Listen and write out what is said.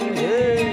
hey.